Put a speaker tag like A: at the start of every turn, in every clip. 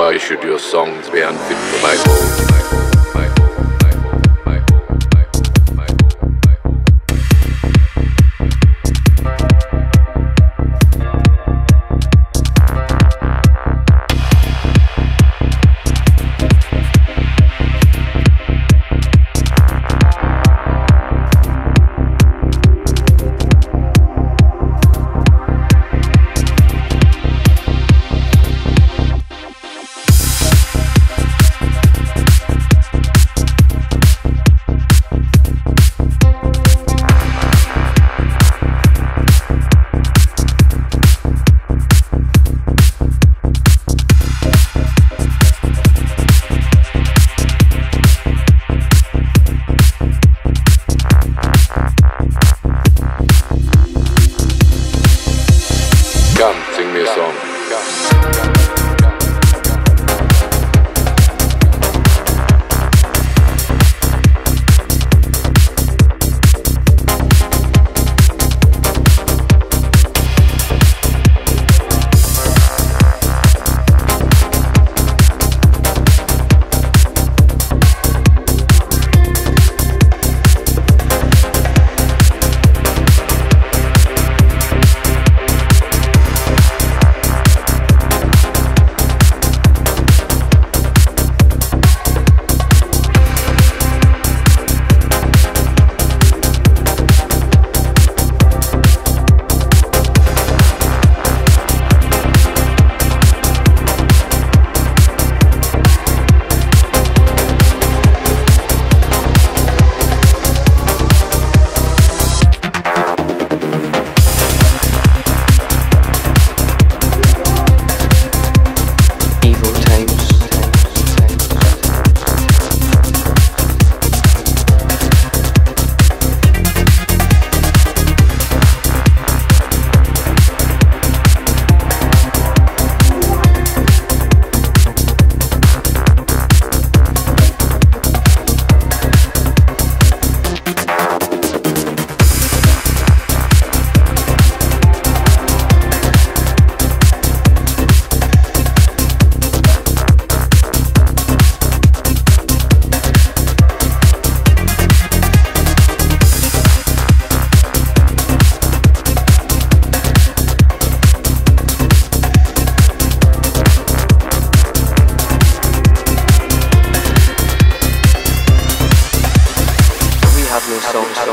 A: why should your songs be unfit for my home? Come, sing me a song.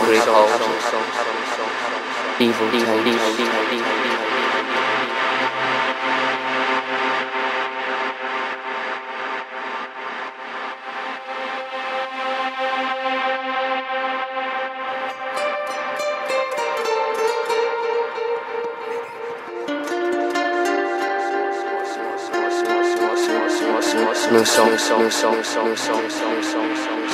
B: resolve evil taste. song, som, song, som, song, som, song, som, song, som, song, som.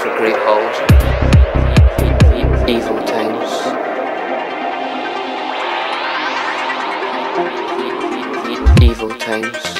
B: for great halls, evil times. Evil times.